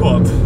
Ja,